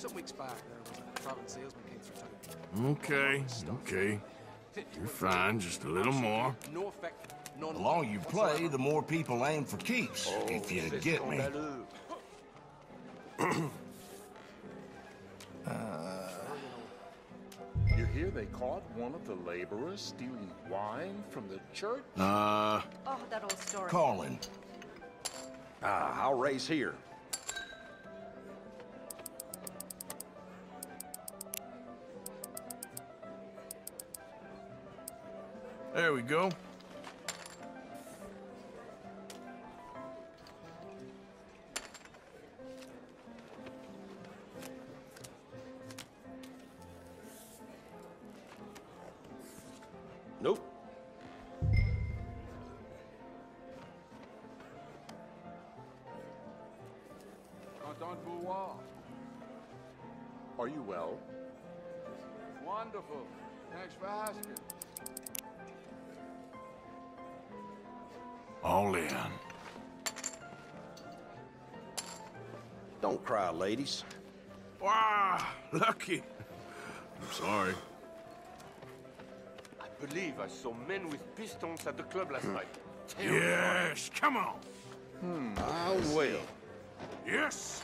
some weeks back, there was a traveling salesman came through town. Okay, okay. You're fine, just a little more. No effect, none. The longer you play, the more people aim for keeps, if you get me. You hear they caught one of the laborers stealing wine from the church? Uh, Oh, that old story. Calling. Ah, I'll raise here. There we go. Nope. Anton Bouloir. Are you well? Wonderful. Thanks for asking. All in. Don't cry, ladies. Wow, lucky. I'm sorry. I believe I saw men with pistons at the club last hmm. night. Yes, come on. Hmm, oh, well. Yes.